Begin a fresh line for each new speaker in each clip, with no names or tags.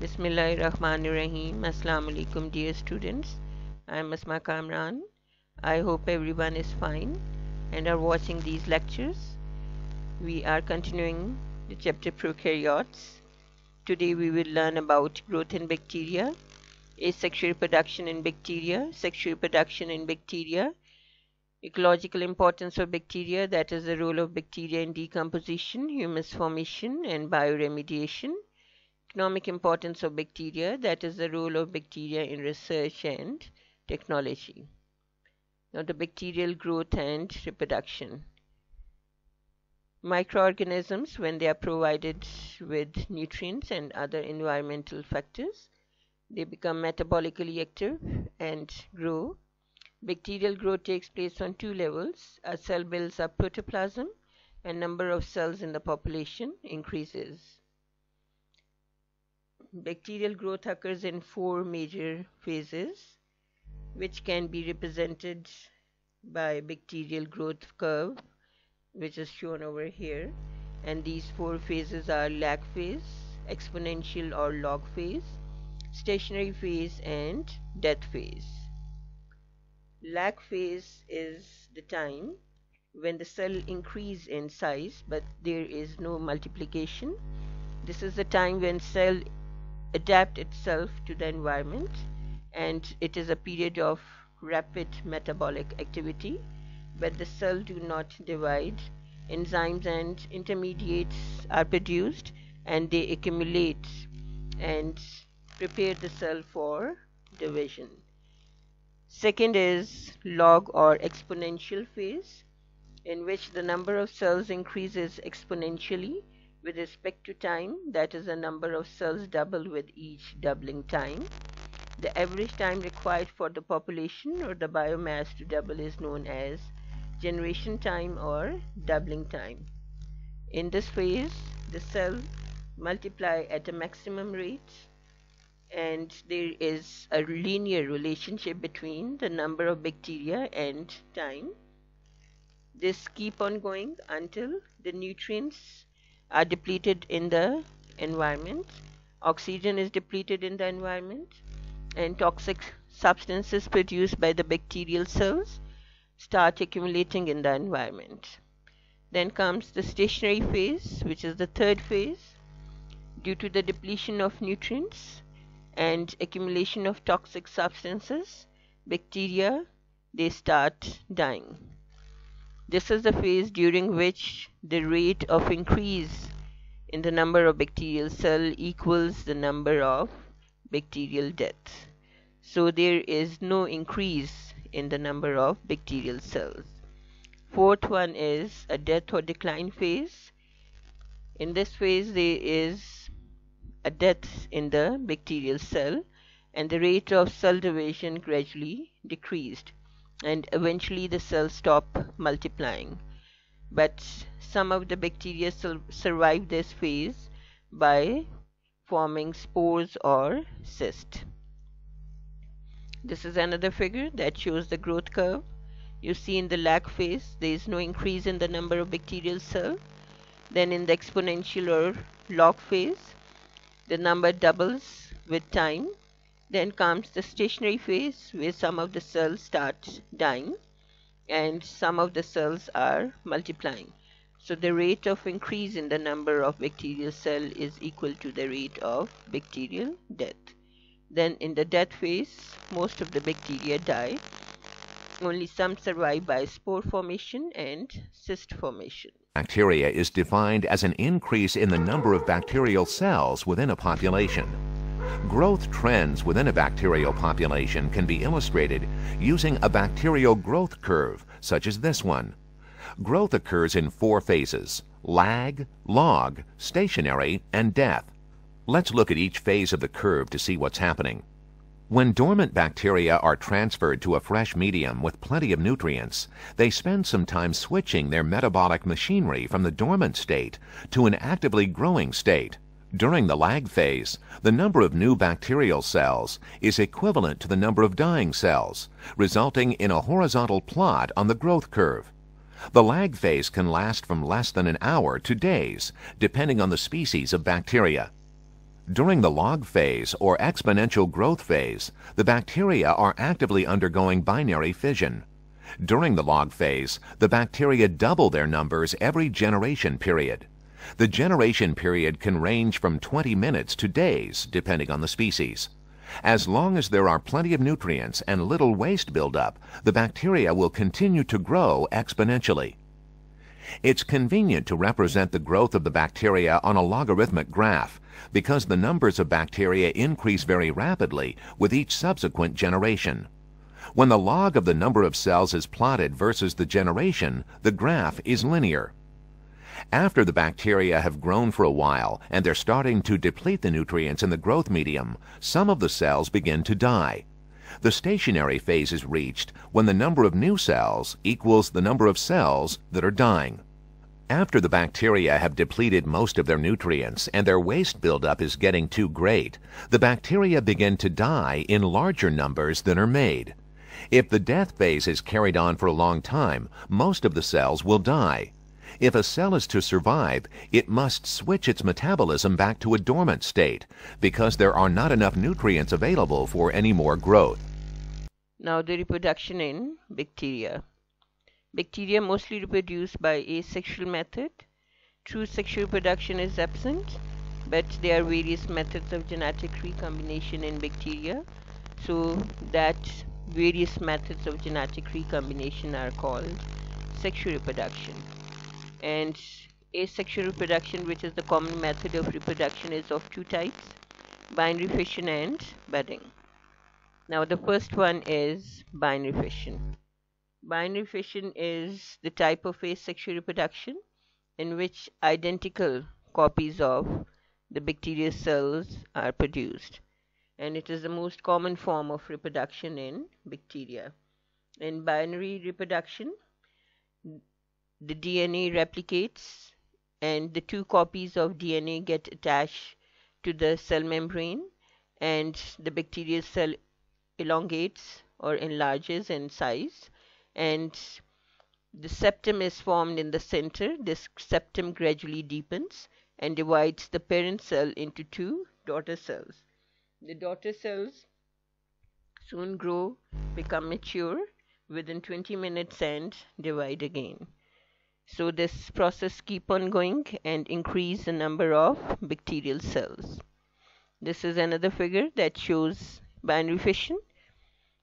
Bismillahirrahmanirrahim. Assalamu alaikum, dear students. I am Asma Kamran. I hope everyone is fine and are watching these lectures. We are continuing the chapter Prokaryotes. Today we will learn about growth in bacteria, asexual reproduction in bacteria, sexual reproduction in bacteria, ecological importance of bacteria, that is the role of bacteria in decomposition, humus formation and bioremediation, economic importance of bacteria, that is the role of bacteria in research and technology. Now the bacterial growth and reproduction. Microorganisms, when they are provided with nutrients and other environmental factors, they become metabolically active and grow. Bacterial growth takes place on two levels. A cell builds up protoplasm and number of cells in the population increases. Bacterial growth occurs in four major phases, which can be represented by bacterial growth curve, which is shown over here. And these four phases are lag phase, exponential or log phase, stationary phase, and death phase. Lag phase is the time when the cell increase in size but there is no multiplication. This is the time when cell adapt itself to the environment and it is a period of rapid metabolic activity but the cell do not divide. Enzymes and intermediates are produced and they accumulate and prepare the cell for division. Second is log or exponential phase in which the number of cells increases exponentially with respect to time that is the number of cells double with each doubling time. The average time required for the population or the biomass to double is known as generation time or doubling time. In this phase the cells multiply at a maximum rate and there is a linear relationship between the number of bacteria and time. This keep on going until the nutrients are depleted in the environment. Oxygen is depleted in the environment. And toxic substances produced by the bacterial cells start accumulating in the environment. Then comes the stationary phase which is the third phase. Due to the depletion of nutrients and accumulation of toxic substances bacteria they start dying this is the phase during which the rate of increase in the number of bacterial cell equals the number of bacterial deaths. So there is no increase in the number of bacterial cells. Fourth one is a death or decline phase. In this phase there is a death in the bacterial cell and the rate of cell division gradually decreased and eventually the cells stop multiplying. But some of the bacteria survive this phase by forming spores or cysts. This is another figure that shows the growth curve. You see in the lag phase there is no increase in the number of bacterial cells. Then in the exponential or log phase the number doubles with time then comes the stationary phase where some of the cells start dying and some of the cells are multiplying. So the rate of increase in the number of bacterial cell is equal to the rate of bacterial death. Then in the death phase, most of the bacteria die. Only some survive by spore formation and cyst formation.
Bacteria is defined as an increase in the number of bacterial cells within a population. Growth trends within a bacterial population can be illustrated using a bacterial growth curve, such as this one. Growth occurs in four phases lag, log, stationary, and death. Let's look at each phase of the curve to see what's happening. When dormant bacteria are transferred to a fresh medium with plenty of nutrients, they spend some time switching their metabolic machinery from the dormant state to an actively growing state. During the lag phase, the number of new bacterial cells is equivalent to the number of dying cells, resulting in a horizontal plot on the growth curve. The lag phase can last from less than an hour to days, depending on the species of bacteria. During the log phase or exponential growth phase, the bacteria are actively undergoing binary fission. During the log phase, the bacteria double their numbers every generation period. The generation period can range from 20 minutes to days, depending on the species. As long as there are plenty of nutrients and little waste buildup, the bacteria will continue to grow exponentially. It's convenient to represent the growth of the bacteria on a logarithmic graph because the numbers of bacteria increase very rapidly with each subsequent generation. When the log of the number of cells is plotted versus the generation, the graph is linear. After the bacteria have grown for a while and they're starting to deplete the nutrients in the growth medium, some of the cells begin to die. The stationary phase is reached when the number of new cells equals the number of cells that are dying. After the bacteria have depleted most of their nutrients and their waste buildup is getting too great, the bacteria begin to die in larger numbers than are made. If the death phase is carried on for a long time, most of the cells will die. If a cell is to survive, it must switch its metabolism back to a dormant state because there are not enough nutrients available for any more growth.
Now the reproduction in bacteria. Bacteria mostly reproduce by asexual method. True sexual reproduction is absent, but there are various methods of genetic recombination in bacteria. So that various methods of genetic recombination are called sexual reproduction and asexual reproduction which is the common method of reproduction is of two types binary fission and budding. Now the first one is binary fission. Binary fission is the type of asexual reproduction in which identical copies of the bacterial cells are produced. And it is the most common form of reproduction in bacteria. In binary reproduction, the DNA replicates and the two copies of DNA get attached to the cell membrane and the bacterial cell elongates or enlarges in size and the septum is formed in the center. This septum gradually deepens and divides the parent cell into two daughter cells. The daughter cells soon grow, become mature within 20 minutes and divide again. So this process keep on going and increase the number of bacterial cells. This is another figure that shows binary fission.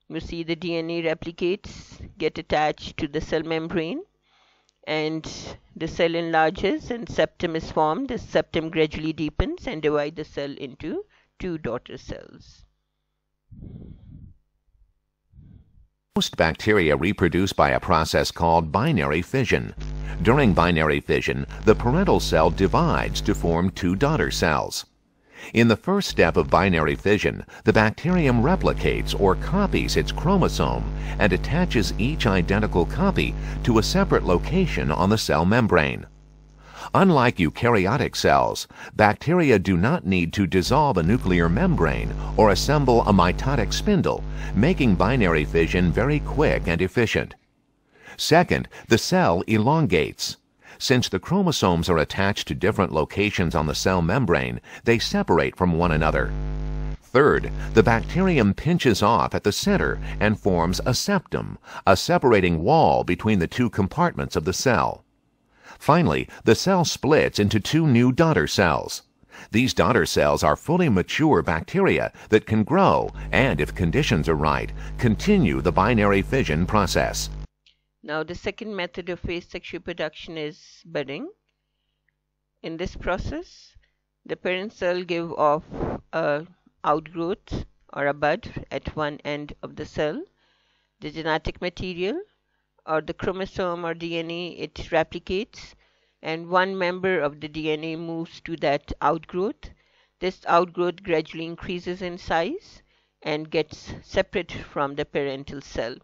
You see the DNA replicates, get attached to the cell membrane and the cell enlarges and septum is formed. The septum gradually deepens and divide the cell into two daughter cells.
Most bacteria reproduce by a process called binary fission. During binary fission, the parental cell divides to form two daughter cells. In the first step of binary fission, the bacterium replicates or copies its chromosome and attaches each identical copy to a separate location on the cell membrane. Unlike eukaryotic cells, bacteria do not need to dissolve a nuclear membrane or assemble a mitotic spindle, making binary fission very quick and efficient. Second, the cell elongates. Since the chromosomes are attached to different locations on the cell membrane, they separate from one another. Third, the bacterium pinches off at the center and forms a septum, a separating wall between the two compartments of the cell. Finally, the cell splits into two new daughter cells. These daughter cells are fully mature bacteria that can grow and, if conditions are right, continue the binary fission process.
Now, the second method of asexual reproduction is budding. In this process, the parent cell give off a outgrowth or a bud at one end of the cell. The genetic material or the chromosome or DNA, it replicates and one member of the DNA moves to that outgrowth. This outgrowth gradually increases in size and gets separate from the parental cell.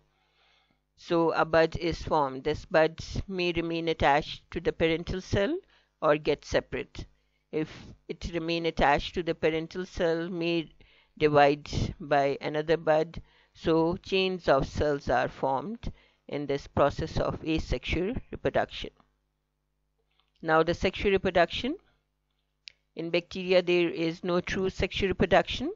So a bud is formed. This bud may remain attached to the parental cell or get separate. If it remain attached to the parental cell, may divide by another bud. So chains of cells are formed in this process of asexual reproduction. Now the sexual reproduction In bacteria, there is no true sexual reproduction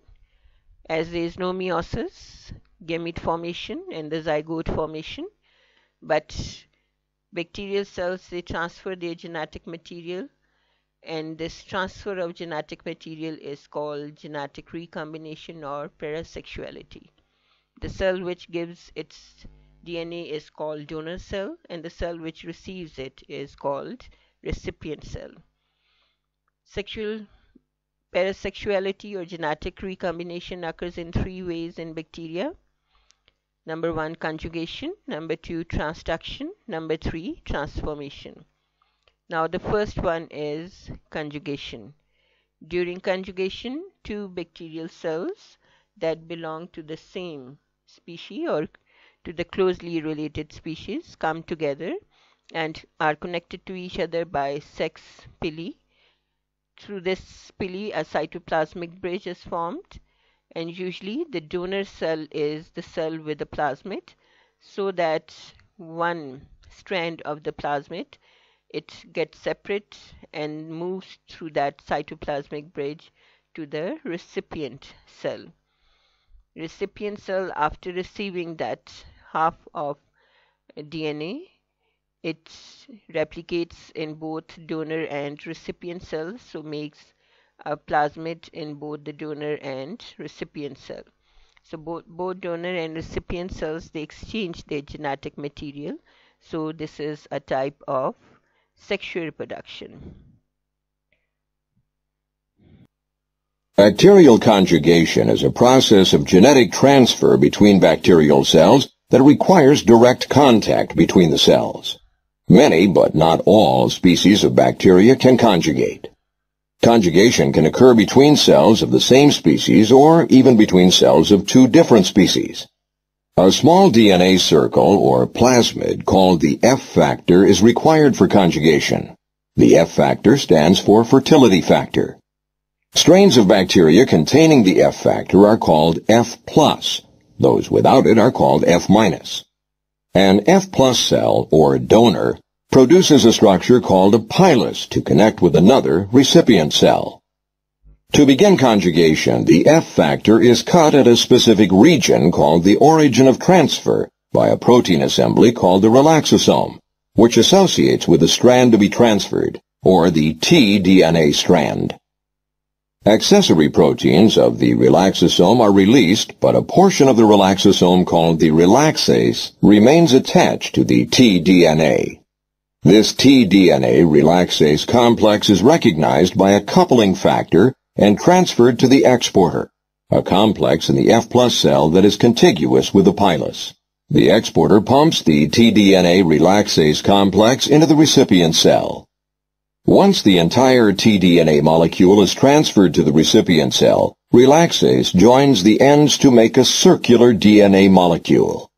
as there is no meiosis, gamete formation, and the zygote formation. But bacterial cells, they transfer their genetic material and this transfer of genetic material is called genetic recombination or parasexuality. The cell which gives its DNA is called donor cell and the cell which receives it is called recipient cell. Sexual parasexuality or genetic recombination occurs in three ways in bacteria. Number one, conjugation. Number two, transduction. Number three, transformation. Now the first one is conjugation. During conjugation, two bacterial cells that belong to the same species or to the closely related species come together and are connected to each other by sex pili. Through this pili, a cytoplasmic bridge is formed and usually the donor cell is the cell with the plasmid so that one strand of the plasmid it gets separate and moves through that cytoplasmic bridge to the recipient cell. Recipient cell after receiving that half of DNA it replicates in both donor and recipient cells so makes a plasmid in both the donor and recipient cell. So both, both donor and recipient cells they exchange their genetic material. So this is a type of sexual reproduction.
Bacterial conjugation is a process of genetic transfer between bacterial cells that requires direct contact between the cells. Many, but not all, species of bacteria can conjugate. Conjugation can occur between cells of the same species or even between cells of two different species. A small DNA circle or plasmid called the F factor is required for conjugation. The F factor stands for fertility factor. Strains of bacteria containing the F factor are called F+. Those without it are called F-. An F plus cell, or donor, produces a structure called a pilus to connect with another recipient cell. To begin conjugation, the F factor is cut at a specific region called the origin of transfer by a protein assembly called the relaxosome, which associates with the strand to be transferred, or the tDNA strand. Accessory proteins of the relaxosome are released, but a portion of the relaxosome called the relaxase remains attached to the tDNA. This tDNA relaxase complex is recognized by a coupling factor and transferred to the exporter, a complex in the F plus cell that is contiguous with the pilus. The exporter pumps the tDNA relaxase complex into the recipient cell. Once the entire tDNA molecule is transferred to the recipient cell, relaxase joins the ends to make a circular DNA molecule.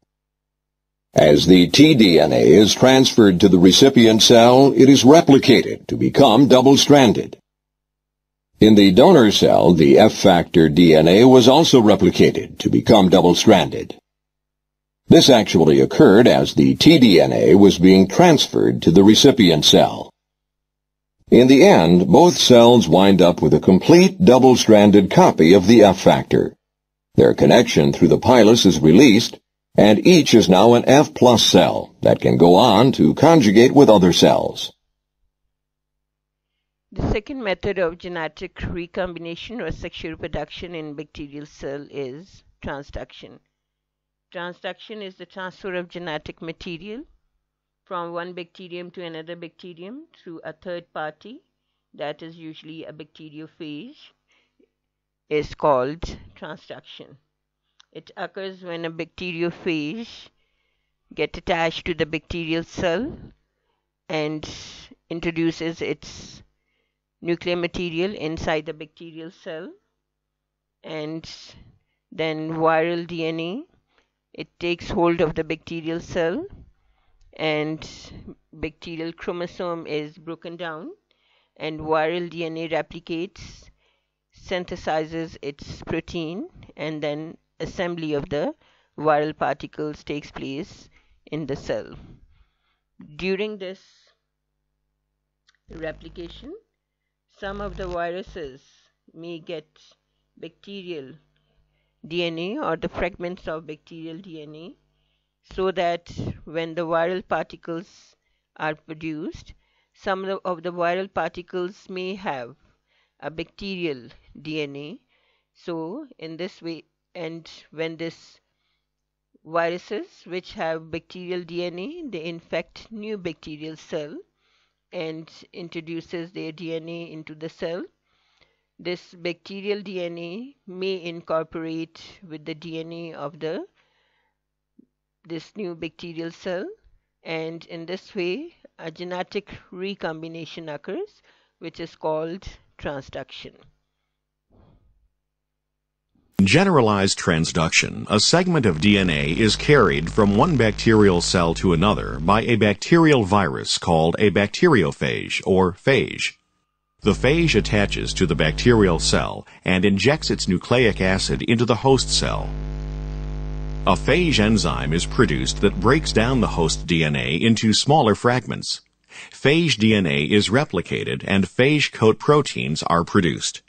As the tDNA is transferred to the recipient cell, it is replicated to become double-stranded. In the donor cell, the F-factor DNA was also replicated to become double-stranded. This actually occurred as the tDNA was being transferred to the recipient cell. In the end, both cells wind up with a complete double-stranded copy of the F-factor. Their connection through the pilus is released, and each is now an F-plus cell that can go on to conjugate with other cells.
The second method of genetic recombination or sexual reproduction in bacterial cell is transduction. Transduction is the transfer of genetic material from one bacterium to another bacterium through a third party. That is usually a bacteriophage is called transduction. It occurs when a bacteriophage get attached to the bacterial cell and introduces its nuclear material inside the bacterial cell. And then viral DNA it takes hold of the bacterial cell and bacterial chromosome is broken down and viral DNA replicates synthesizes its protein and then assembly of the viral particles takes place in the cell. During this replication some of the viruses may get bacterial DNA or the fragments of bacterial DNA so that when the viral particles are produced, some of the viral particles may have a bacterial DNA. So in this way, and when this viruses which have bacterial DNA, they infect new bacterial cell and introduces their DNA into the cell. This bacterial DNA may incorporate with the DNA of the this new bacterial cell and in this way a genetic recombination occurs which is called transduction.
Generalized transduction, a segment of DNA is carried from one bacterial cell to another by a bacterial virus called a bacteriophage or phage. The phage attaches to the bacterial cell and injects its nucleic acid into the host cell. A phage enzyme is produced that breaks down the host DNA into smaller fragments. Phage DNA is replicated and phage coat proteins are produced.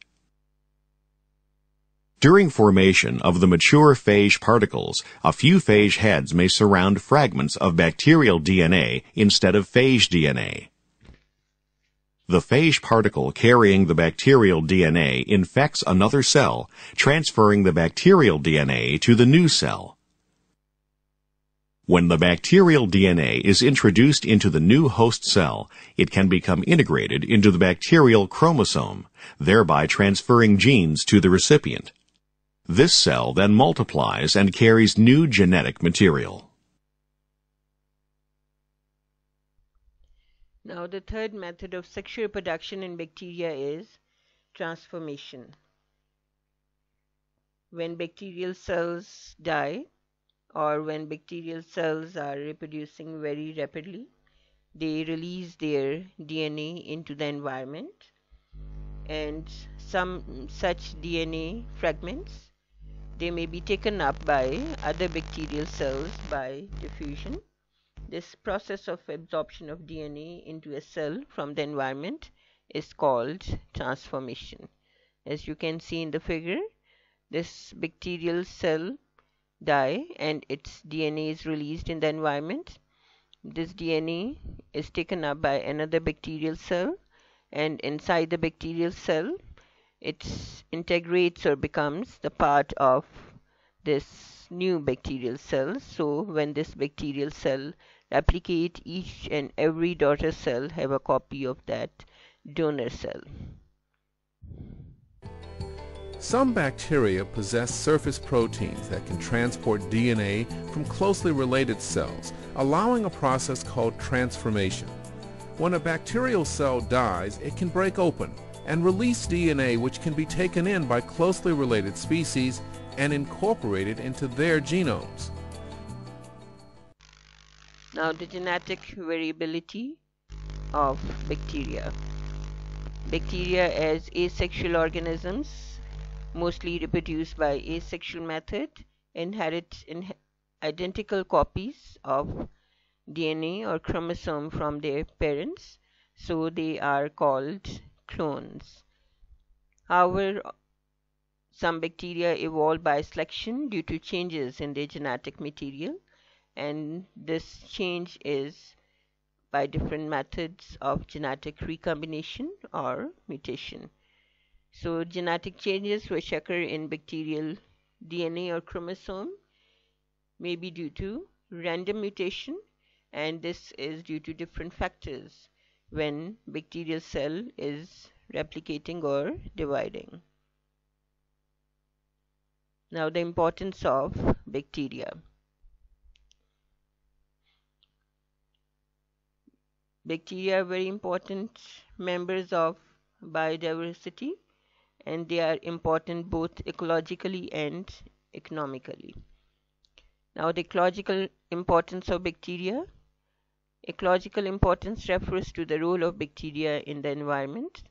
During formation of the mature phage particles, a few phage heads may surround fragments of bacterial DNA instead of phage DNA. The phage particle carrying the bacterial DNA infects another cell, transferring the bacterial DNA to the new cell. When the bacterial DNA is introduced into the new host cell, it can become integrated into the bacterial chromosome, thereby transferring genes to the recipient. This cell then multiplies and carries new genetic material.
Now the third method of sexual reproduction in bacteria is transformation. When bacterial cells die or when bacterial cells are reproducing very rapidly, they release their DNA into the environment and some such DNA fragments they may be taken up by other bacterial cells by diffusion. This process of absorption of DNA into a cell from the environment is called transformation. As you can see in the figure, this bacterial cell die and its DNA is released in the environment. This DNA is taken up by another bacterial cell and inside the bacterial cell it integrates or becomes the part of this new bacterial cell. So when this bacterial cell replicate each and every daughter cell have a copy of that donor cell.
Some bacteria possess surface proteins that can transport DNA from closely related cells, allowing a process called transformation. When a bacterial cell dies, it can break open, and release DNA which can be taken in by closely related species and incorporated into their genomes.
Now the genetic variability of bacteria. Bacteria as asexual organisms, mostly reproduced by asexual method, inherit in identical copies of DNA or chromosome from their parents, so they are called clones. However, some bacteria evolve by selection due to changes in their genetic material and this change is by different methods of genetic recombination or mutation. So genetic changes which occur in bacterial DNA or chromosome may be due to random mutation and this is due to different factors when bacterial cell is replicating or dividing. Now the importance of bacteria. Bacteria are very important members of biodiversity and they are important both ecologically and economically. Now the ecological importance of bacteria Ecological importance refers to the role of bacteria in the environment,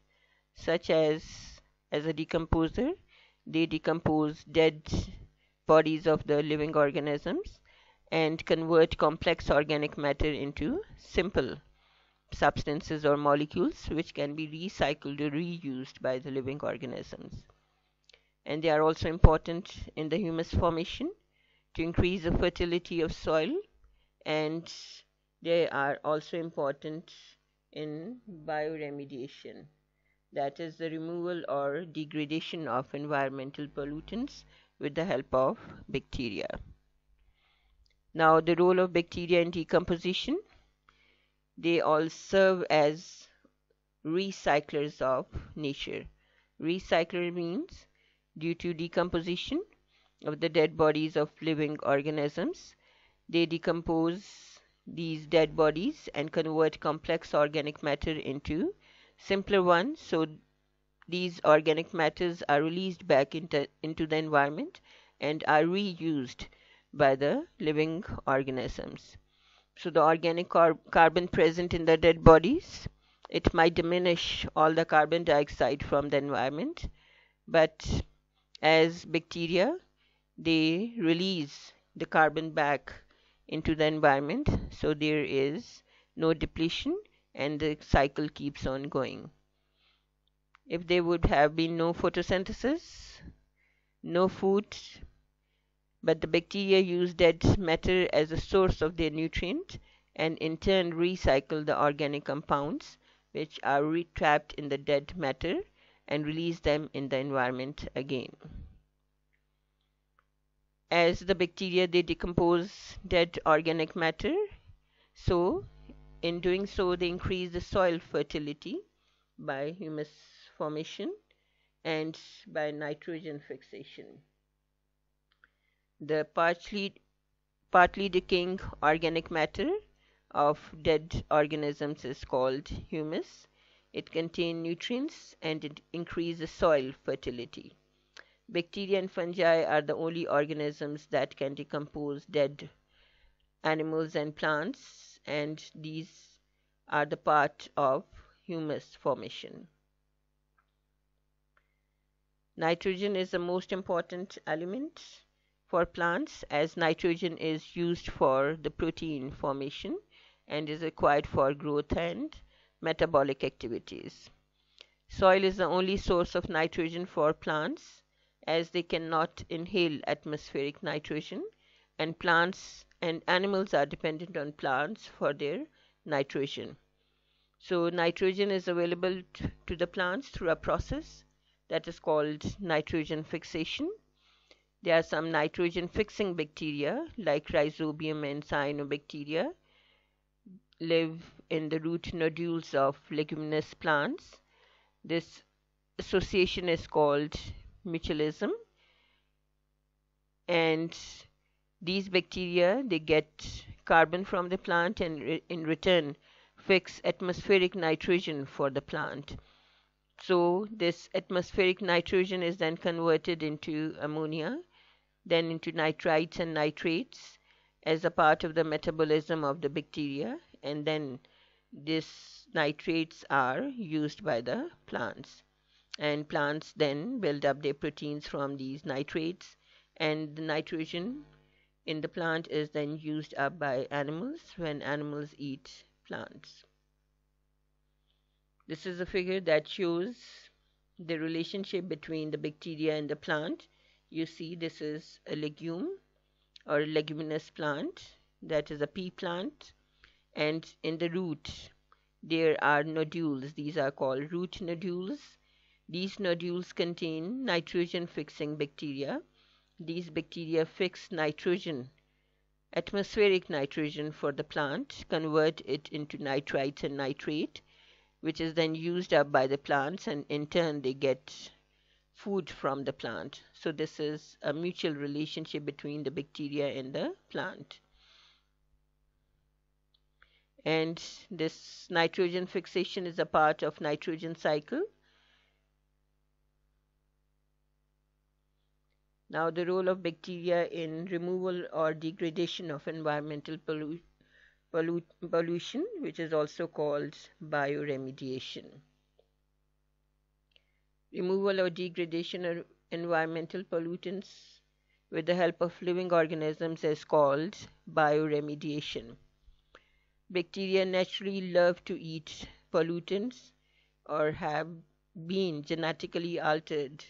such as as a decomposer. They decompose dead bodies of the living organisms and convert complex organic matter into simple substances or molecules which can be recycled or reused by the living organisms. And they are also important in the humus formation to increase the fertility of soil and they are also important in bioremediation that is the removal or degradation of environmental pollutants with the help of bacteria. Now the role of bacteria in decomposition they all serve as recyclers of nature. Recycler means due to decomposition of the dead bodies of living organisms, they decompose these dead bodies and convert complex organic matter into simpler ones. So these organic matters are released back into, into the environment and are reused by the living organisms. So the organic car carbon present in the dead bodies, it might diminish all the carbon dioxide from the environment, but as bacteria, they release the carbon back into the environment, so there is no depletion and the cycle keeps on going. If there would have been no photosynthesis, no food, but the bacteria use dead matter as a source of their nutrient and in turn recycle the organic compounds which are retrapped in the dead matter and release them in the environment again. As the bacteria they decompose dead organic matter, so in doing so they increase the soil fertility by humus formation and by nitrogen fixation. The partially, partly decaying organic matter of dead organisms is called humus. It contains nutrients and it increases soil fertility. Bacteria and fungi are the only organisms that can decompose dead animals and plants and these are the part of humus formation. Nitrogen is the most important element for plants as nitrogen is used for the protein formation and is required for growth and metabolic activities. Soil is the only source of nitrogen for plants as they cannot inhale atmospheric nitrogen and plants and animals are dependent on plants for their nitrogen. So nitrogen is available to the plants through a process that is called nitrogen fixation there are some nitrogen fixing bacteria like rhizobium and cyanobacteria live in the root nodules of leguminous plants. This association is called mutualism and these bacteria they get carbon from the plant and re in return fix atmospheric nitrogen for the plant. So this atmospheric nitrogen is then converted into ammonia then into nitrites and nitrates as a part of the metabolism of the bacteria. And then these nitrates are used by the plants. And plants then build up their proteins from these nitrates. And the nitrogen in the plant is then used up by animals when animals eat plants. This is a figure that shows the relationship between the bacteria and the plant you see this is a legume or a leguminous plant that is a pea plant. And in the root there are nodules. These are called root nodules. These nodules contain nitrogen fixing bacteria. These bacteria fix nitrogen atmospheric nitrogen for the plant convert it into nitrites and nitrate which is then used up by the plants and in turn they get food from the plant. So this is a mutual relationship between the bacteria and the plant. And this nitrogen fixation is a part of nitrogen cycle. Now the role of bacteria in removal or degradation of environmental pollu pollu pollution which is also called bioremediation removal or degradation of environmental pollutants with the help of living organisms is called bioremediation. bacteria naturally love to eat pollutants or have been genetically altered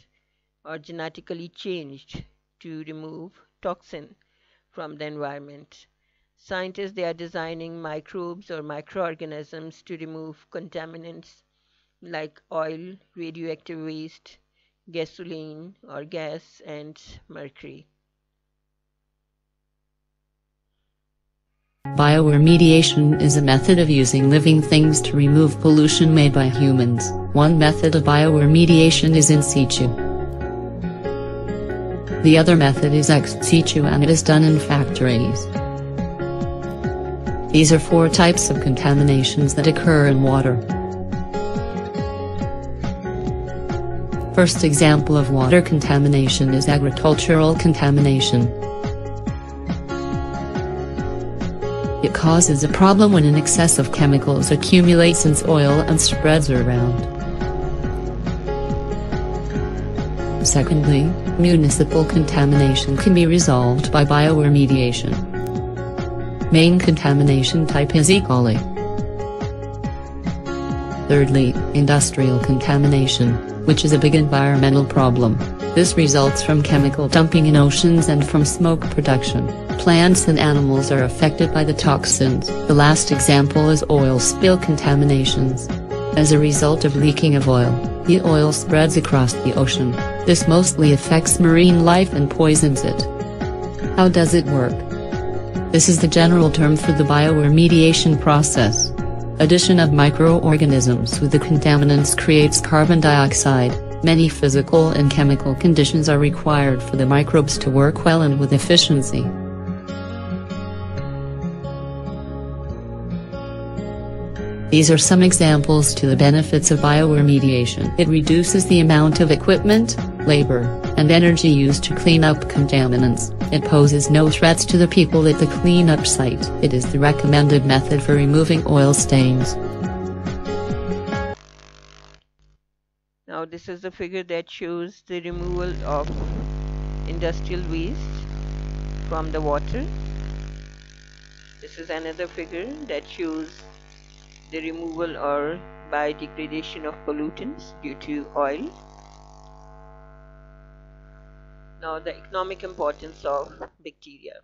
or genetically changed to remove toxin from the environment. Scientists they are designing microbes or microorganisms to remove contaminants like oil, radioactive waste, gasoline or gas and mercury.
Bioremediation is a method of using living things to remove pollution made by humans. One method of bioremediation is in situ. The other method is ex situ and it is done in factories. These are four types of contaminations that occur in water. First example of water contamination is agricultural contamination. It causes a problem when an excess of chemicals accumulates in soil and spreads around. Secondly, municipal contamination can be resolved by bioremediation. Main contamination type is E. coli. Thirdly, industrial contamination, which is a big environmental problem. This results from chemical dumping in oceans and from smoke production. Plants and animals are affected by the toxins. The last example is oil spill contaminations. As a result of leaking of oil, the oil spreads across the ocean. This mostly affects marine life and poisons it. How does it work? This is the general term for the bioremediation process. Addition of microorganisms with the contaminants creates carbon dioxide. Many physical and chemical conditions are required for the microbes to work well and with efficiency. These are some examples to the benefits of bioremediation. It reduces the amount of equipment, labor, and energy used to clean up contaminants. It poses no threats to the people at the cleanup site. It is the recommended method for removing oil stains.
Now this is the figure that shows the removal of industrial waste from the water. This is another figure that shows the removal or biodegradation of pollutants due to oil. Now the economic importance of bacteria.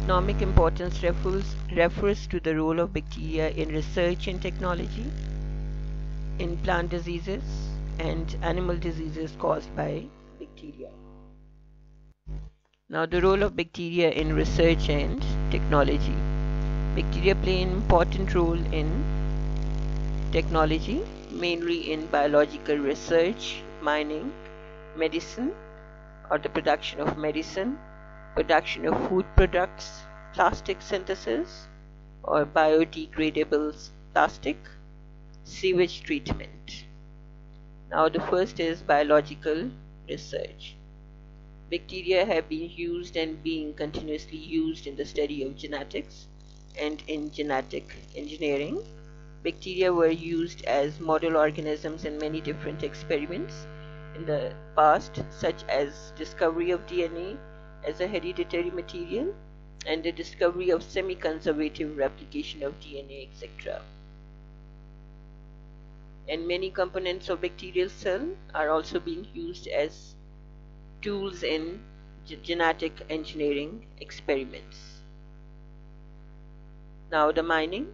Economic importance refers, refers to the role of bacteria in research and technology, in plant diseases and animal diseases caused by bacteria. Now the role of bacteria in research and technology. Bacteria play an important role in technology, mainly in biological research, mining, medicine, or the production of medicine, production of food products, plastic synthesis, or biodegradable plastic, sewage treatment. Now the first is biological research. Bacteria have been used and being continuously used in the study of genetics, and in genetic engineering. Bacteria were used as model organisms in many different experiments in the past, such as discovery of DNA as a hereditary material and the discovery of semi-conservative replication of DNA, etc. And many components of bacterial cell are also being used as tools in genetic engineering experiments. Now the mining.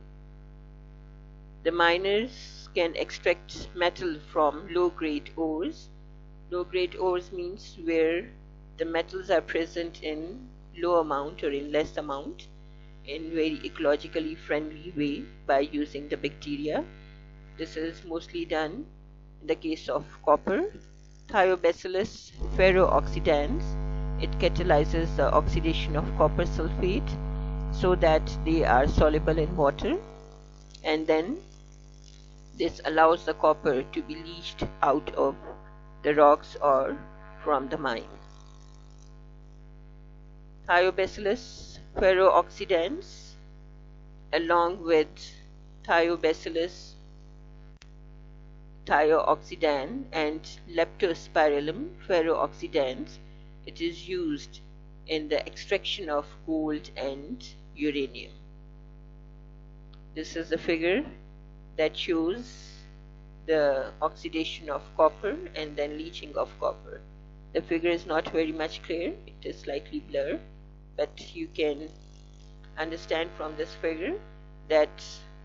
The miners can extract metal from low-grade ores. Low-grade ores means where the metals are present in low amount or in less amount in very ecologically friendly way by using the bacteria. This is mostly done in the case of copper. Thiobacillus ferrooxidans. It catalyzes the oxidation of copper sulfate so that they are soluble in water and then this allows the copper to be leached out of the rocks or from the mine. Thiobacillus ferrooxidans along with Thiobacillus thiooxidans and Leptospirillum ferrooxidans it is used in the extraction of gold and uranium. this is the figure that shows the oxidation of copper and then leaching of copper. The figure is not very much clear. It is slightly blurred. But you can understand from this figure that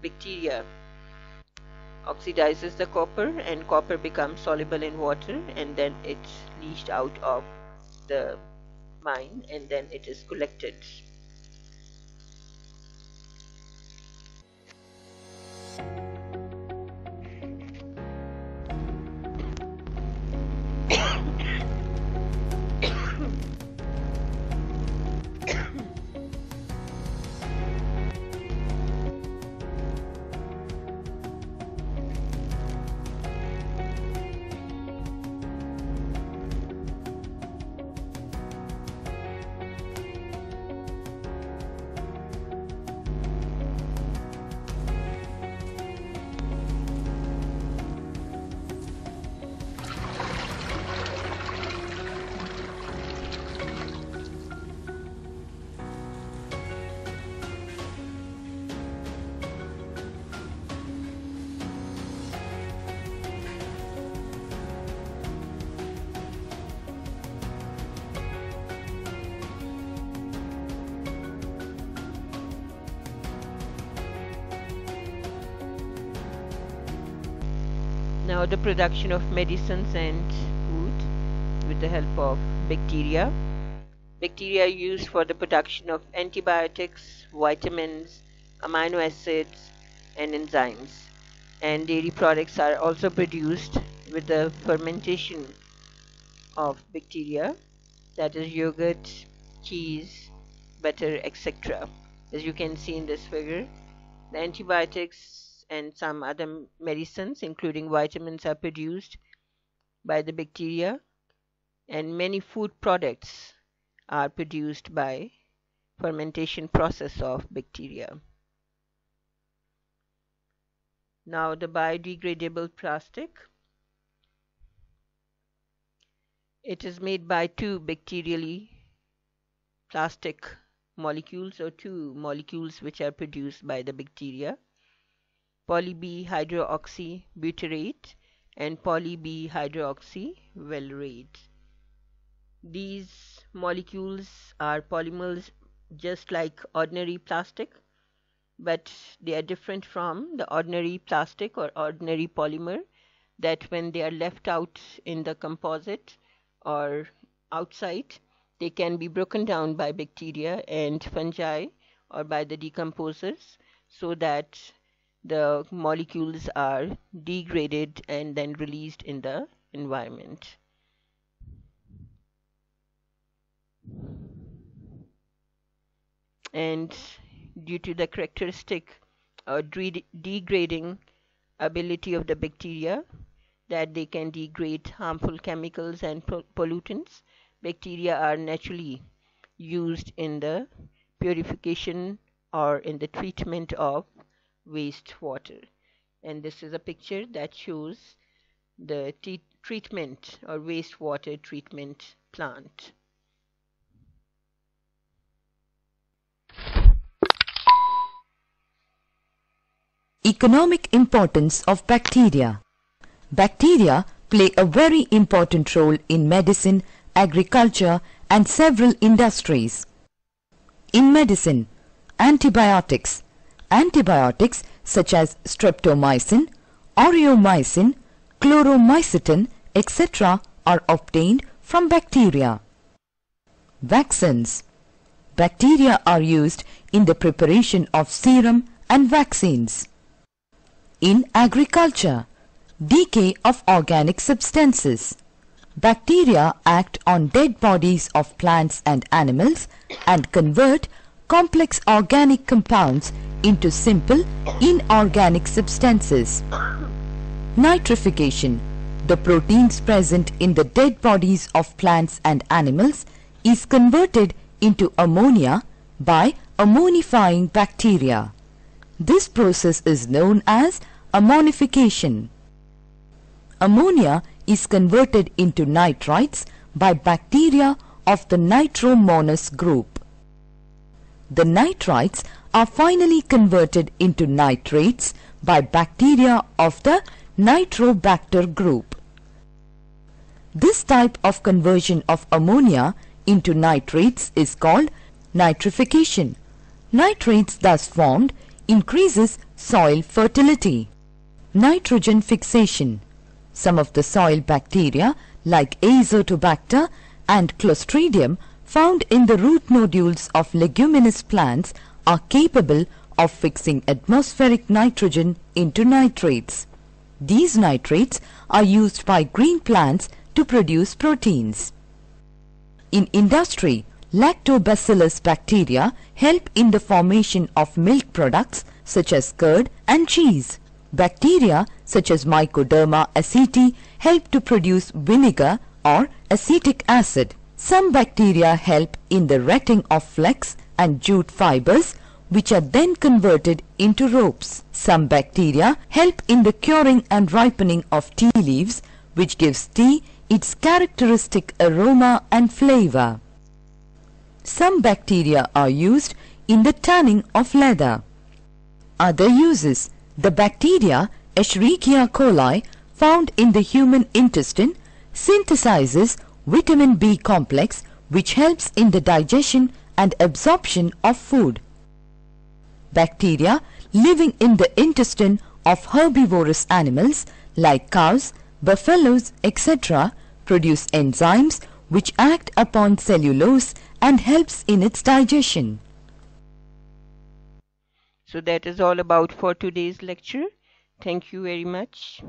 bacteria oxidizes the copper and copper becomes soluble in water and then it's leached out of the mine and then it is collected now the production of medicines and food with the help of bacteria. Bacteria are used for the production of antibiotics vitamins amino acids and enzymes. And dairy products are also produced with the fermentation of bacteria that is yogurt cheese butter etc as you can see in this figure the antibiotics and some other medicines including vitamins are produced by the bacteria and many food products are produced by fermentation process of bacteria. Now the biodegradable plastic. It is made by two bacterially plastic molecules or two molecules which are produced by the bacteria poly B hydroxy butyrate and poly B hydroxy valerate. These molecules are polymers just like ordinary plastic but they are different from the ordinary plastic or ordinary polymer that when they are left out in the composite or outside they can be broken down by bacteria and fungi or by the decomposers so that the molecules are degraded and then released in the environment. And due to the characteristic uh, or degrading ability of the bacteria that they can degrade harmful chemicals and pollutants, bacteria are naturally used in the purification or in the treatment of wastewater and this is a picture that shows the treatment or wastewater treatment plant.
Economic importance of bacteria Bacteria play a very important role in medicine, agriculture and several industries. In medicine, antibiotics, Antibiotics such as streptomycin, aureomycin, chloromycetin, etc. are obtained from bacteria. Vaccines Bacteria are used in the preparation of serum and vaccines. In agriculture, decay of organic substances. Bacteria act on dead bodies of plants and animals and convert complex organic compounds into simple inorganic substances. Nitrification The proteins present in the dead bodies of plants and animals is converted into ammonia by ammonifying bacteria. This process is known as ammonification. Ammonia is converted into nitrites by bacteria of the Nitrosomonas group. The nitrites are finally converted into nitrates by bacteria of the Nitrobacter group. This type of conversion of ammonia into nitrates is called nitrification. Nitrates thus formed increases soil fertility. Nitrogen fixation. Some of the soil bacteria like Azotobacter and Clostridium found in the root nodules of leguminous plants are capable of fixing atmospheric nitrogen into nitrates. These nitrates are used by green plants to produce proteins. In industry, lactobacillus bacteria help in the formation of milk products such as curd and cheese. Bacteria such as Mycoderma aceti help to produce vinegar or acetic acid. Some bacteria help in the retting of flax and jute fibers which are then converted into ropes. Some bacteria help in the curing and ripening of tea leaves which gives tea its characteristic aroma and flavor. Some bacteria are used in the tanning of leather. Other uses The bacteria Escherichia coli found in the human intestine synthesizes vitamin B complex which helps in the digestion and absorption of food. Bacteria living in the intestine of herbivorous animals like cows, buffaloes, etc. produce enzymes which act upon cellulose and helps in its digestion.
So that is all about for today's lecture. Thank you very much.